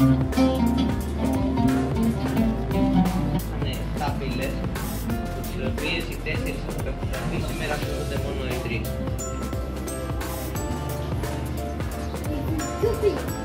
Είναι 7 πύλες, τις οποίες οι 4 από επιστροφή σήμερα ακούγονται μόνο οι 3. Goofy.